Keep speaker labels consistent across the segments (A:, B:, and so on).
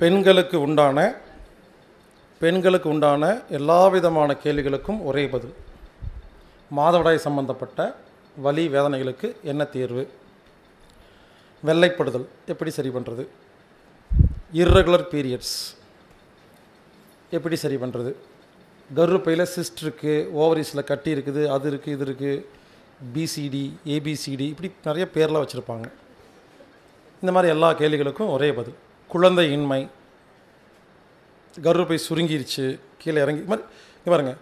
A: பெண்களுக்கு உண்டான பெண்களுக்கு உண்டான எல்லா விதமான கேள்விகளுக்கும் ஒரே பதில். மாதவிடாய் சம்பந்தப்பட்ட வலி வேதனைகளுக்கு என்ன தீர்வு? வெள்ளைப்படுதல் எப்படி சரி பண்ணுறது இர்ரெகுலர் பீரியட்ஸ் எப்படி சரி பண்ணுறது கருப்பையில் சிஸ்ட் இருக்குது ஓவரிஸில் கட்டி இருக்குது அது இருக்குது இது இருக்குது பிசிடி ஏபிசிடி இப்படி நிறைய பேர்லாம் வச்சுருப்பாங்க. இந்த மாதிரி எல்லா கேள்விகளுக்கும் ஒரே பதில். குழந்தை இன்மை கர்ப்பை சுருங்கிருச்சு கீழே இறங்கி இது மாதிரி இங்கே பாருங்கள்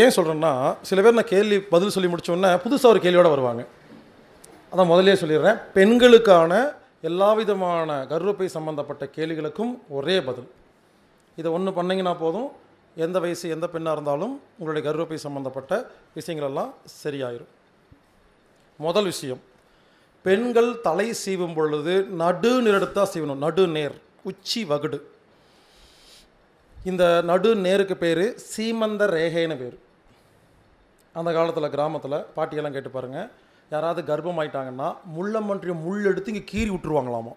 A: ஏன் சொல்கிறேன்னா சில பேர் நான் கேள்வி பதில் சொல்லி முடிச்ச புதுசாக ஒரு கேள்வியோடு வருவாங்க. அதான் முதலே சொல்லிடுறேன். பெண்களுக்கான எல்லா விதமான கர்வப்பை சம்மந்தப்பட்ட கேள்விகளுக்கும் ஒரே பதில். இதை ஒன்று பண்ணிங்கன்னா போதும் எந்த வயசு எந்த பெண்ணாக இருந்தாலும் உங்களுடைய கர்வப்பை சம்மந்தப்பட்ட விஷயங்களெல்லாம் சரியாயிரும். முதல் விஷயம் பெண்கள் தலை சீவும் பொழுது நடு நிறத்தா சீவணும். நடு நேர். உச்சி வகுடு. இந்த நடு நேருக்கு பேர் சீமந்த ரேகைன்னு பேர். அந்த காலத்தில் கிராமத்தில் பாட்டியெல்லாம் கேட்டு பாருங்கள் யாராவது கர்ப்பம் ஆயிட்டாங்கன்னா முள்ளமன்றிய முள் எடுத்து இங்கே கீறி விட்டுருவாங்களாமா.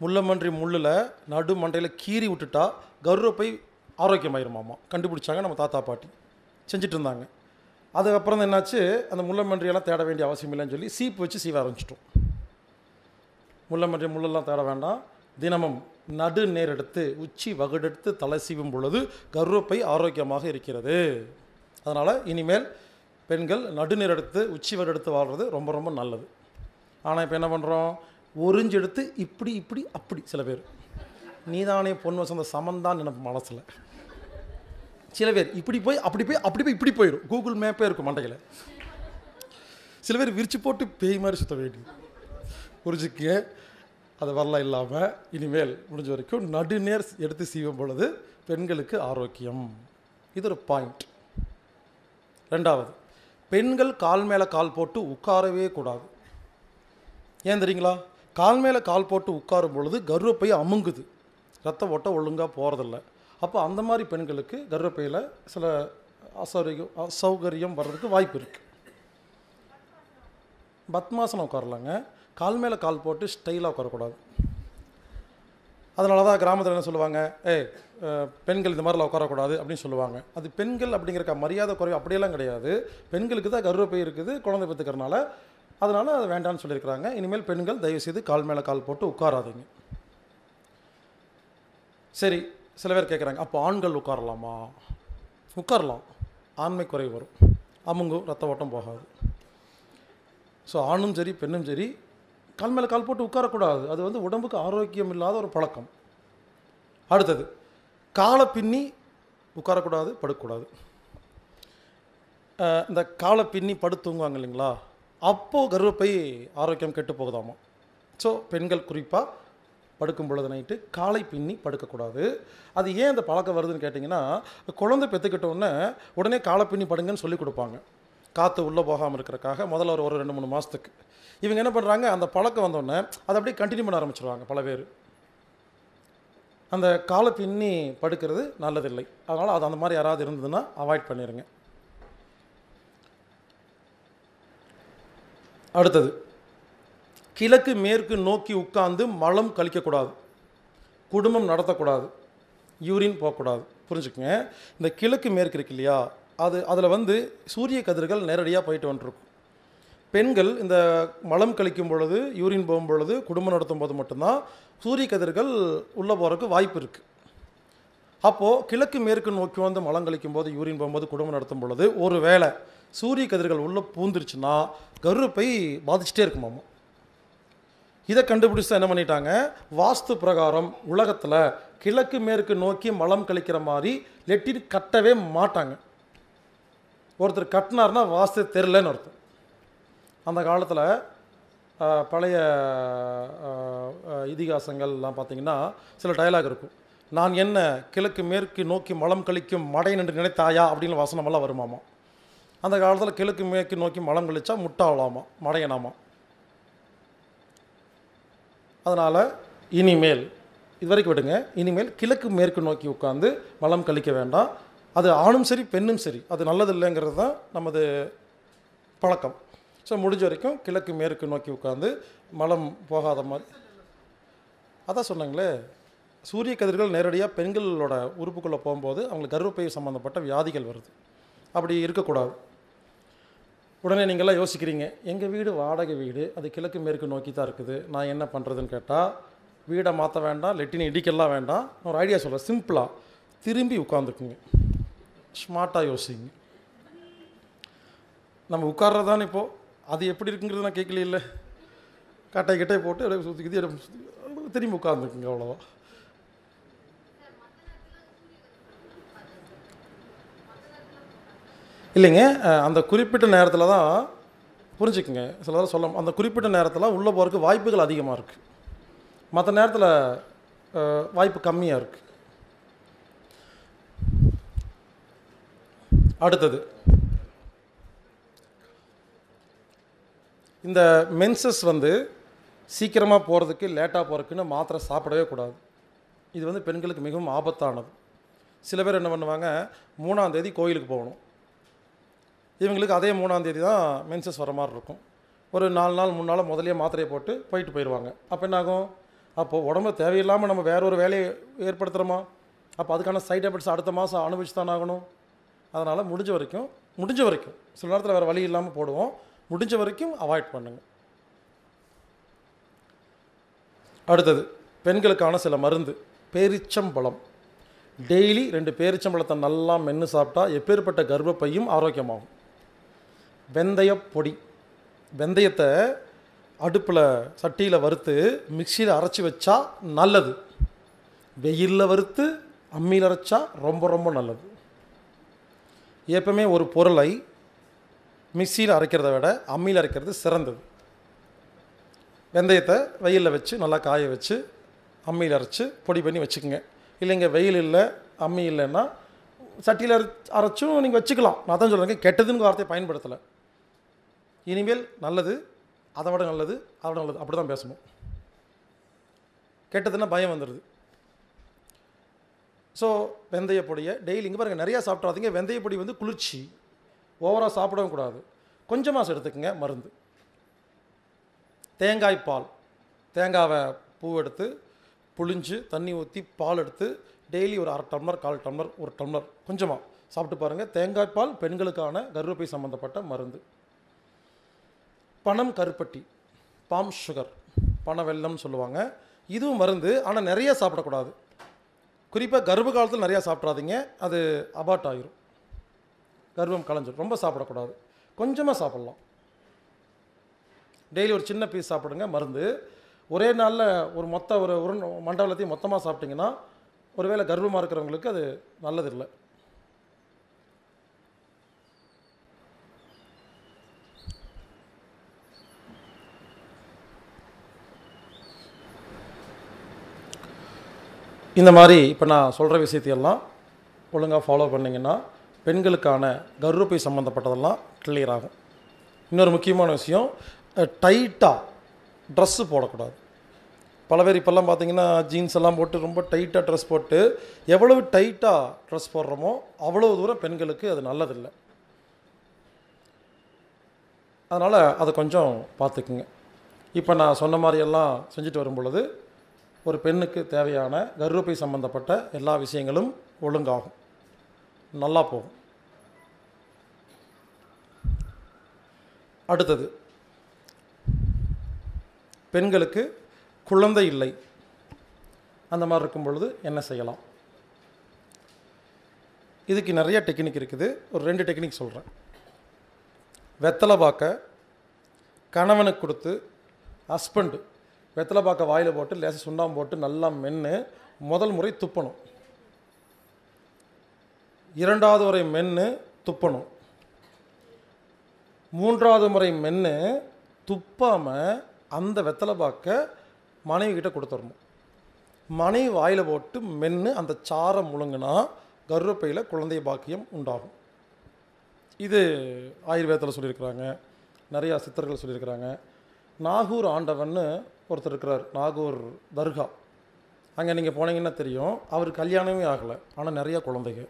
A: முள்ளமன்றி முள்ளில் நடு மண்டையில் கீறி விட்டுட்டா கர்வப்பை ஆரோக்கியமாயிருமாமா. கண்டுபிடிச்சாங்க நம்ம தாத்தா பாட்டி. செஞ்சிட்டு இருந்தாங்க. அதுக்கப்புறம் தான் என்னாச்சு? அந்த முள்ளமன்றியெல்லாம் தேட வேண்டிய அவசியம் இல்லைன்னு சொல்லி சீப்பு வச்சு சீவ ஆரம்பிச்சிட்டோம். முள்ளமன்றி முள்ளெல்லாம் தேட வேண்டாம். தினமும் நடு நேர் எடுத்து உச்சி வகுடெடுத்து தலை சீவும் பொழுது கர்வப்பை ஆரோக்கியமாக இருக்கிறது. அதனால் இனிமேல் பெண்கள் நடுநீர் எடுத்து உச்சி வகடு எடுத்து வாழ்கிறது ரொம்ப ரொம்ப நல்லது. ஆனால் இப்போ என்ன பண்ணுறோம் ஒரிஞ்சு எடுத்து இப்படி இப்படி அப்படி சில பேர். நீதானே பொன் வசந்த சமந்தான் நினைப்பு மனசில். சில பேர் இப்படி போய் அப்படி போய் அப்படி போய் இப்படி போயிடும் கூகுள் மேப்பே இருக்கும் மண்டையில். சில பேர் விரிச்சு போட்டு பேய் மாதிரி சுத்த வேண்டியது. புரிஞ்சுக்க அது வரலாம் இல்லாமல் இனிமேல் முடிஞ்ச வரைக்கும் நடுநேர் எடுத்து செய்யும் பொழுது பெண்களுக்கு ஆரோக்கியம். இது ஒரு பாயிண்ட் ரெண்டாவது பெண்கள் கால் மேலே கால் போட்டு உட்காரவே கூடாது. ஏன் தெரியுங்களா? கால் மேலே கால் போட்டு உட்காரும் பொழுது கர்வப்பை அமுங்குது. ரத்த ஓட்டம் ஒழுங்காக போகிறதில்ல அப்போ அந்த மாதிரி பெண்களுக்கு கர்ப்பப்பையில் சில அசௌகரியம் அசௌகரியம் வர்றதுக்கு வாய்ப்பு இருக்குது பத்மாசனம் உட்காரலாங்க. கால் மேலே கால் போட்டு ஸ்டைலாக உட்காரக்கூடாது. அதனால தான் கிராமத்தில் என்ன சொல்லுவாங்க ஏ பெண்கள் இந்த மாதிரிலாம் உட்காரக்கூடாது அப்படின்னு சொல்லுவாங்க. அது பெண்கள் அப்படிங்கிற மரியாதை குறைவு அப்படியெல்லாம் கிடையாது. பெண்களுக்கு தான் கர்வப்பை இருக்குது குழந்தை பெற்றுக்கிறனால. அதனால் அது வேண்டாம்னு சொல்லியிருக்கிறாங்க. இனிமேல் பெண்கள் தயவுசெய்து கால் மேலே கால் போட்டு உட்காராதீங்க. சரி சில பேர் கேட்குறாங்க அப்போ ஆண்கள் உட்காரலாமா? உட்காரலாம். ஆண்மை குறை வரும். அமுங்கு ரத்த ஓட்டம் போகாது. ஸோ ஆணும் சரி பெண்ணும் சரி கால் மேலே கால் போட்டு உட்காரக்கூடாது. அது வந்து உடம்புக்கு ஆரோக்கியம் இல்லாத ஒரு பழக்கம். அடுத்தது காலை பின்னி உட்காரக்கூடாது படுக்கக்கூடாது. இந்த காலை பின்னி படுத்து தூங்குவாங்க இல்லைங்களா? அப்போது கர்ப்பப்பை ஆரோக்கியம் கெட்டு போகுதாமா? ஸோ பெண்கள் குறிப்பாக படுக்கும் பொழுது நைட்டு காலை பின்னி படுக்கக்கூடாது. அது ஏன் அந்த பழக்கம் வருதுன்னு கேட்டிங்கன்னா குழந்தை பெற்றுக்கிட்ட உடனே உடனே காலை பின்னி படுங்கன்னு சொல்லி கொடுப்பாங்க. காற்று உள்ளே போகாமல் இருக்கிறக்காக முதல்ல ஒரு ஒரு ரெண்டு மூணு மாதத்துக்கு இவங்க என்ன பண்ணுறாங்க அந்த பழக்கம் வந்தோடனே அதை அப்படியே கண்டினியூ பண்ண ஆரம்பிச்சிருவாங்க பல பேர். அந்த காலை பின்னி படுக்கிறது நல்லதில்லை. அதனால் அது அந்த மாதிரி யாராவது இருந்ததுன்னா அவாய்ட் பண்ணிடுங்க அடுத்தது கிழக்கு மேற்கு நோக்கி உட்கார்ந்து மலம் கழிக்கக்கூடாது. குடும்பம் நடத்தக்கூடாது. யூரின் போகக்கூடாது. புரிஞ்சுக்கங்க? இந்த கிழக்கு மேற்கு இருக்கு இல்லையா? அது அதில் வந்து சூரிய கதிர்கள் நேரடியாக போயிட்டு வந்துருக்கும். பெண்கள் இந்த மலம் கழிக்கும் பொழுது யூரின் போகும் பொழுது குடும்பம் நடத்தும் போது மட்டும்தான் சூரிய கதிர்கள் உள்ளே போகிறதுக்கு வாய்ப்பு இருக்குது அப்போது கிழக்கு மேற்கு நோக்கி வந்து மலம் கழிக்கும் போது யூரின் போகும்போது குடும்பம் நடத்தும் பொழுது ஒரு வேளை சூரிய கதிர்கள் உள்ளே பூந்துருச்சுன்னா கருப்பை பாதிச்சுட்டே இருக்குமாமா? இதை கண்டுபிடிச்சு என்ன பண்ணிட்டாங்க? வாஸ்து பிரகாரம் உலகத்தில் கிழக்கு மேற்கு நோக்கி மலம் கழிக்கிற மாதிரி லெட்டின் கட்டவே மாட்டாங்க. ஒருத்தர் கட்டினார்னா வாஸ்து தெரிலன்னு அர்த்தம். அந்த காலத்தில் பழைய இதிகாசங்கள்லாம் பார்த்தீங்கன்னா சில டயலாக் இருக்கும். நான் என்ன கிழக்கு மேற்கு நோக்கி மலம் கழிக்கும் மடை நின்று நினைத்தாயா? அப்படின்னு வசனமெல்லாம் வருமாமா. அந்த காலத்தில் கிழக்கு மேற்கு நோக்கி மலம் கழிச்சா முட்டாளாமா மடையனாமா. அதனால் இனிமேல் இது வரைக்கும் விடுங்க இனிமேல் கிழக்கு மேற்கு நோக்கி உட்காந்து மலம் கழிக்க வேண்டாம். அது ஆணும் சரி பெண்ணும் சரி அது நல்லது இல்லைங்கிறது தான் நமது பழக்கம். ஸோ முடிஞ்ச வரைக்கும் கிழக்கு மேற்கு நோக்கி உட்காந்து மலம் போகாத மாதிரி. அதான் சொன்னாங்களே சூரிய கதிர்கள் நேரடியாக பெண்களோட உறுப்புக்குள்ளே போகும்போது அவங்களுக்கு கர்ப்பப்பை சம்மந்தப்பட்ட வியாதிகள் வருது. அப்படி இருக்கக்கூடாது. உடனே நீங்கள்லாம் யோசிக்கிறீங்க எங்கள் வீடு வாடகை வீடு அது கிழக்கு மேற்கு நோக்கி தான் இருக்குது நான் என்ன பண்ணுறதுன்னு கேட்டால் வீடை மாற்ற வேண்டாம் லெட்டின் இடிக்கலாம் வேண்டாம் நான் ஒரு ஐடியா சொல்கிறேன் சிம்பிளாக திரும்பி உட்காந்துக்குங்க ஸ்மார்ட்டாக யோசிங்க. நம்ம உட்கார்றதானே இப்போது அது எப்படி இருக்குங்கிறது நான் கேட்கல இல்லை. கட்டை கிட்டை போட்டு அப்படியே சுற்றிக்கிது திரும்பி உட்காந்துக்குங்க அவ்வளோதான் இல்லைங்க அந்த குறிப்பிட்ட நேரத்தில் தான் புரிஞ்சுக்குங்க. சிலதெல்லாம் சொல்ல அந்த குறிப்பிட்ட நேரத்தில் உள்ளே போகிறதுக்கு வாய்ப்புகள் அதிகமாக இருக்குது மற்ற நேரத்தில் வாய்ப்பு கம்மியாக இருக்குது அடுத்தது. இந்த மென்சஸ் வந்து சீக்கிரமாக போகிறதுக்கு லேட்டாக போகிறதுக்குன்னு மாத்திரை சாப்பிடவே கூடாது. இது வந்து பெண்களுக்கு மிகவும் ஆபத்தானது. சில பேர் என்ன பண்ணுவாங்க மூணாம் தேதி கோயிலுக்கு போகணும். இவங்களுக்கு அதே மூணாம் தேதி தான் மென்சஸ் வர மாதிரி இருக்கும். ஒரு நாலு நாள் மூணு நாள் முதலே மாத்திரையை போட்டு போயிட்டு போயிடுவாங்க. அப்போ என்ன ஆகும் அப்போது உடம்பு தேவையில்லாமல் நம்ம வேற ஒரு வேலையை ஏற்படுத்துகிறோமா அப்போ அதுக்கான சைட் எஃபெக்ட்ஸ் அடுத்த மாதம் அனுபவிச்சு தான் ஆகணும்? அதனால் முடிஞ்ச வரைக்கும் முடிஞ்ச வரைக்கும் சில நேரத்தில் வேறு வழி இல்லாமல் போடுவோம். முடிஞ்ச வரைக்கும் அவாய்ட் பண்ணுங்க. அடுத்தது பெண்களுக்கான சில மருந்து பேரிச்சம்பழம். டெய்லி ரெண்டு பேரிச்சம்பழத்தை நல்லா மென்று சாப்பிட்டா எப்பேற்பட்ட கர்ப்பப்பையும் ஆரோக்கியமாகும். வெந்தய பொடி. வெந்தயத்தை அடுப்பில் சட்டியில் வறுத்து மிக்சியில் அரைச்சி வச்சா நல்லது. வெயிலில் வறுத்து அம்மியில் அரைச்சா ரொம்ப ரொம்ப நல்லது. எப்பவுமே ஒரு பொருளை மிக்சியில் அரைக்கிறத விட அம்மியில் அரைக்கிறது சிறந்தது. வெந்தயத்தை வெயிலில் வச்சு நல்லா காய வச்சு அம்மியில் அரைச்சி பொடி பண்ணி வச்சுக்கோங்க. இல்லைங்க வெயில் இல்லை அம்மி இல்லைன்னா சட்டியில் அரை அரைச்சும் நீங்கள் வச்சுக்கலாம். நான் தான் சொல்கிறேங்க கெட்டதுன்னு வார்த்தையை பயன்படுத்தலை. இனிமேல் நல்லது அதை விட நல்லது அதை விட நல்லது. அப்படி தான் பேசணும் கெட்டதுன்னா பயம் வந்துடுது ஸோ வெந்தய பொடியை டெய்லி இங்கே பாருங்கள் நிறையா சாப்பிட்றாதீங்க வெந்தய பொடி வந்து குளிர்ச்சி. ஓவராக சாப்பிடவும் கூடாது. கொஞ்சமாக எடுத்துக்கோங்க மருந்து. தேங்காய் பால். தேங்காவை பூ எடுத்து புழிஞ்சு தண்ணி ஊற்றி பால் எடுத்து டெய்லி ஒரு அரை டம்ளர் கால் டம்ளர் ஒரு டம்ளர் கொஞ்சமாக சாப்பிட்டு பாருங்கள் தேங்காய் பால் பெண்களுக்கான கர்ப்பப்பை சம்மந்தப்பட்ட மருந்து. பனம் கருப்பட்டி பாம் சுகர் பனை வெல்லம்னு சொல்லுவாங்க. இதுவும் மருந்து ஆனால் நிறைய சாப்பிடக்கூடாது. குறிப்பாக கர்ப்ப காலத்தில் நிறையா சாப்பிட்றாதீங்க அது அபாட் ஆகிரும் கர்ப்பம் களைஞ்சிடும் ரொம்ப சாப்பிடக்கூடாது. கொஞ்சமாக சாப்பிட்லாம். டெய்லி ஒரு சின்ன பீஸ் சாப்பிடுங்க மருந்து. ஒரே நாளில் ஒரு மொத்த ஒரு உருண் மண்டபத்தையும் மொத்தமாக சாப்பிட்டிங்கன்னா ஒருவேளை கர்ப்பமாக இருக்கிறவங்களுக்கு அது நல்லதில்லை. இந்த மாதிரி இப்போ நான் சொல்கிற விஷயத்தையெல்லாம் ஒழுங்காக ஃபாலோ பண்ணிங்கன்னா பெண்களுக்கான கர்ப்பை சம்மந்தப்பட்டதெல்லாம் கிளியர் ஆகும். இன்னொரு முக்கியமான விஷயம் டைட்டாக ட்ரெஸ்ஸு போடக்கூடாது. பல பேர் இப்போல்லாம் பார்த்தீங்கன்னா ஜீன்ஸ் எல்லாம் போட்டு ரொம்ப டைட்டாக ட்ரெஸ் போட்டு எவ்வளவு டைட்டாக ட்ரெஸ் போடுறோமோ அவ்வளோ தூரம் பெண்களுக்கு அது நல்லதில்லை. அதனால் அதை கொஞ்சம் பார்த்துக்குங்க. இப்போ நான் சொன்ன மாதிரியெல்லாம் செஞ்சுட்டு வரும் பொழுது ஒரு பெண்ணுக்கு தேவையான கர்ப்பப்பை சம்பந்தப்பட்ட எல்லா விஷயங்களும் ஒழுங்காகும். நல்லா போகும். அடுத்தது பெண்களுக்கு குழந்தை இல்லை. அந்த மாதிரி இருக்கும் பொழுது என்ன செய்யலாம்? இதுக்கு நிறைய டெக்னிக் இருக்குது. ஒரு ரெண்டு டெக்னிக் சொல்கிறேன் வெத்தலை பாக்க கணவனுக்கு கொடுத்து ஹஸ்பண்டு வெத்தலை பாக்க வாயில் போட்டு லேசாக சுண்ணாம்பு போட்டு நல்லா மென்று முதல் முறை துப்பணும். இரண்டாவது முறை மென்று துப்பணும். மூன்றாவது முறை மென்று துப்பாமல் அந்த வெத்தலை பாக்க மனைவி கிட்ட கொடுத்துடணும். மனைவி வாயில் போட்டு மென்று அந்த சாரம் முழுங்கினா கர்ப்பையில் குழந்தை பாக்கியம் உண்டாகும். இது ஆயுர்வேதத்தில் சொல்லியிருக்கிறாங்க. நிறையா சித்தர்கள் சொல்லியிருக்கிறாங்க. நாகூர் ஆண்டவன்னு ஒருத்தர் இருக்கிறார் நாகூர் தர்கா. அங்கே நீங்கள் போனீங்கன்னா தெரியும் அவர் கல்யாணமே ஆகலை. ஆனால் நிறையா குழந்தைங்க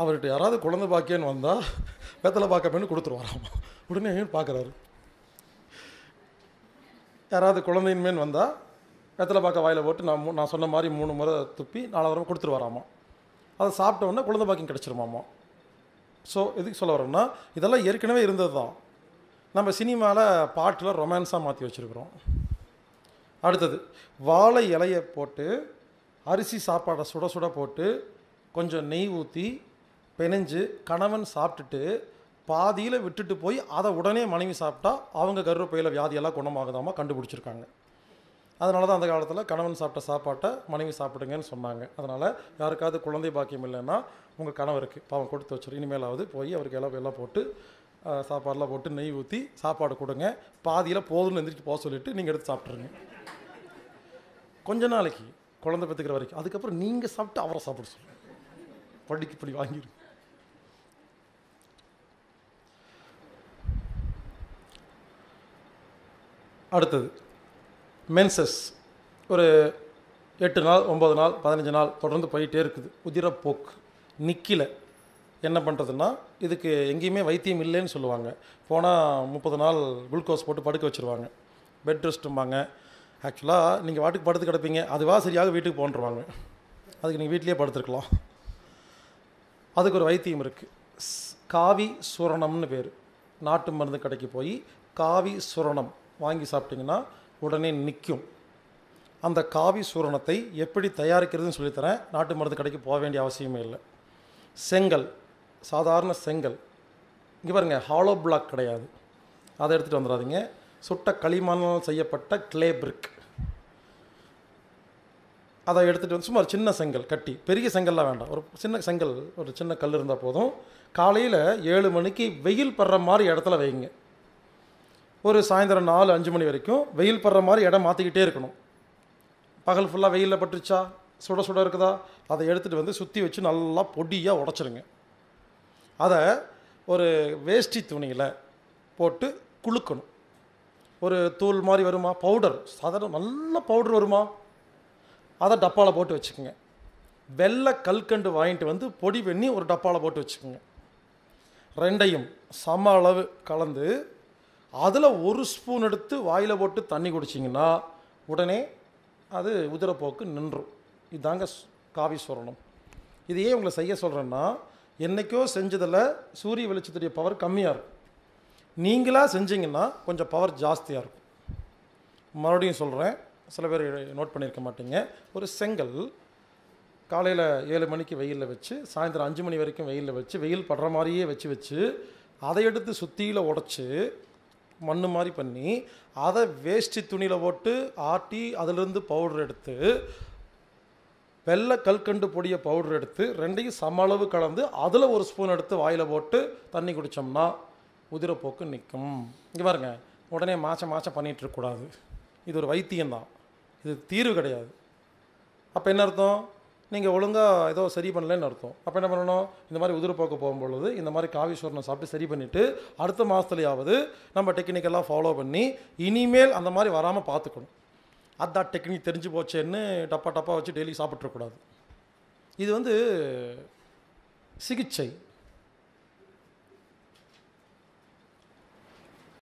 A: அவர்கிட்ட யாராவது குழந்தை பாக்கியன்னு வந்தால் வெத்தலை பார்க்கப்பேன்னு கொடுத்துருவாராம். உடனே பார்க்குறாரு யாராவது குழந்தையின் வந்தால் வெத்தலை பார்க்க வாயில் போட்டு நான் நான் சொன்ன மாதிரி மூணு முறை துப்பி நாலாவது தடவை கொடுத்துட்டு அதை சாப்பிட்ட உடனே குழந்தை பாக்கியம் கிடச்சிருமாமா? ஸோ எதுக்கு சொல்ல வரோம்னா இதெல்லாம் ஏற்கனவே இருந்தது தான் நம்ம சினிமாவில் பாட்டில் ரொமான்ஸாக மாற்றி வச்சுருக்குறோம். அடுத்தது வாழை இலையை போட்டு அரிசி சாப்பாடை சுட சுட போட்டு கொஞ்சம் நெய் ஊற்றி பெனஞ்சு கணவன் சாப்பிட்டுட்டு பாதியில் விட்டுட்டு போய் அதை உடனே மனைவி சாப்பிட்டா அவங்க கருவப்பையில் வியாதியெல்லாம் குணமாகுதாமா கண்டுபிடிச்சிருக்காங்க. அதனால தான் அந்த காலத்தில் கணவன் சாப்பிட்ட சாப்பாட்டை மனைவி சாப்பிடுங்கன்னு சொன்னாங்க. அதனால் யாருக்காவது குழந்தை பாக்கியம் இல்லைன்னா உங்கள் கணவருக்கு பாவம் கொடுத்து வச்சுரு. இனிமேலாவது போய் அவருக்கு எல்லாம் எல்லாம் போட்டு சாப்பாடெலாம் போட்டு நெய் ஊற்றி சாப்பாடு கொடுங்க. பாதியில் போதும்னு எந்திரிச்சு போக சொல்லிவிட்டு நீங்கள் எடுத்து சாப்பிட்ருங்க கொஞ்ச நாளைக்கு குழந்தை பெற்றுக்கிற வரைக்கும். அதுக்கப்புறம் நீங்கள் சாப்பிட்டு அவரை சாப்பிட சொல்லுங்கள் படிக்கு இப்படி வாங்கிடும் அடுத்தது மென்சஸ் ஒரு எட்டு நாள் ஒம்பது நாள் பதினஞ்சு நாள் தொடர்ந்து போயிட்டே இருக்குது. உதிரப்போக்கு. நிற்கலை என்ன பண்ணுறதுன்னா இதுக்கு எங்கேயுமே வைத்தியம் இல்லைன்னு சொல்லுவாங்க. போனால் முப்பது நாள் குளுக்கோஸ் போட்டு படுக்க வச்சுருவாங்க. பெட் ரெஸ்ட்டும்பாங்க ஆக்சுவலாக நீங்கள் வாட்டுக்கு படுத்து கிடப்பீங்க. அதுவா சரியாக வீட்டுக்கு போன்றுவாங்க. அதுக்கு நீங்கள் வீட்டிலேயே படுத்துருக்கலாம். அதுக்கு ஒரு வைத்தியம் இருக்குது காவி சுரணம்னு பேர். நாட்டு மருந்து கடைக்கு போய் காவி சுரணம் வாங்கி சாப்பிட்டிங்கன்னா உடனே நிற்கும் அந்த காவி சூரணத்தை எப்படி தயாரிக்கிறதுன்னு சொல்லித்தரேன். நாட்டு மருந்து கடைக்கு போக வேண்டிய அவசியமே இல்லை. செங்கல். சாதாரண செங்கல். இங்கே பாருங்கள் ஹாலோ பிளாக் கிடையாது. அதை எடுத்துகிட்டு வந்துடாதீங்க. சுட்ட களிமண்ணால் செய்யப்பட்ட கிளே பிரிக் அதை எடுத்துகிட்டு வந்து சும்மா ஒரு சின்ன செங்கல் கட்டி. பெரிய செங்கல்லாம் வேண்டாம். ஒரு சின்ன செங்கல் ஒரு சின்ன கல் இருந்தால் போதும். காலையில் ஏழு மணிக்கு வெயில் படுற மாதிரி இடத்துல வைங்க. ஒரு சாயந்தரம் நாலு அஞ்சு மணி வரைக்கும் வெயில் படுற மாதிரி இடம் மாற்றிக்கிட்டே இருக்கணும். பகல் ஃபுல்லாக வெயிலில் பட்டுருச்சா? சுட சுட இருக்குதா? அதை எடுத்துகிட்டு வந்து சுற்றி வச்சு நல்லா பொடியாக உடச்சிருங்க. அதை ஒரு வேஷ்டி துணியில் போட்டு குளுக்கணும் ஒரு தூள் மாதிரி வருமா? பவுடர். சாதாரண நல்ல பவுடர் வருமா? அதை டப்பாவில் போட்டு வச்சுக்கோங்க. வெள்ளை கல்கண்டு வாங்கிட்டு வந்து பொடி பண்ணி ஒரு டப்பாவில் போட்டு வச்சுக்கோங்க. ரெண்டையும் சம அளவு கலந்து அதில் ஒரு ஸ்பூன் எடுத்து வாயில் போட்டு தண்ணி குடிச்சிங்கன்னா உடனே அது உதிரப்போக்கு நின்றும். இதாங்க காவி சொல்லணும் இது ஏன் உங்களை செய்ய சொல்கிறேன்னா என்றைக்கோ செஞ்சதில் சூரிய வெளிச்சத்துடைய பவர் கம்மியாக இருக்கும். நீங்களாக செஞ்சீங்கன்னா கொஞ்சம் பவர் ஜாஸ்தியாக இருக்கும். மறுபடியும் சொல்கிறேன் சில பேர் நோட் பண்ணியிருக்க மாட்டீங்க. ஒரு செங்கல் காலையில் ஏழு மணிக்கு வெயிலில் வச்சு சாயந்தரம் அஞ்சு மணி வரைக்கும் வெயிலில் வச்சு வெயில் படுற மாதிரியே வச்சு வச்சு அதை எடுத்து சுத்தியில் உடச்சி மண்ணு மாதிரி பண்ணி அதை வேஷ்டி துணியில் போட்டு ஆட்டி அதிலிருந்து பவுடர் எடுத்து வெள்ளை கல்கண்டு பொடியை பவுடர் எடுத்து ரெண்டையும் சம அளவு கலந்து அதில் ஒரு ஸ்பூன் எடுத்து வாயில் போட்டு தண்ணி குடித்தோம்னா உதிரப்போக்கு நிற்கும். இங்கே பாருங்க உடனே மாச்சம் மாச்சம் பண்ணிகிட்டு இருக்கக்கூடாது இது ஒரு வைத்தியம்தான் இது தீர்வு கிடையாது. அப்போ என்ன அர்த்தம்? நீங்கள் ஒழுங்காக ஏதோ சரி பண்ணலன்னு அர்த்தம். அப்போ என்ன பண்ணணும்? இந்த மாதிரி உதிரப்போக்கு போகும்பொழுது இந்த மாதிரி காவிஸ்வரனை சாப்பிட்டு சரி பண்ணிவிட்டு அடுத்த மாதத்துலையாவது நம்ம டெக்னிக்கெல்லாம் ஃபாலோ பண்ணி இனிமேல் அந்த மாதிரி வராமல் பார்த்துக்கணும். அதான் டெக்னிக் தெரிஞ்சு போச்சேன்னு டப்பா டப்பா வச்சு டெய்லி சாப்பிட்றக்கூடாது இது வந்து சிகிச்சை.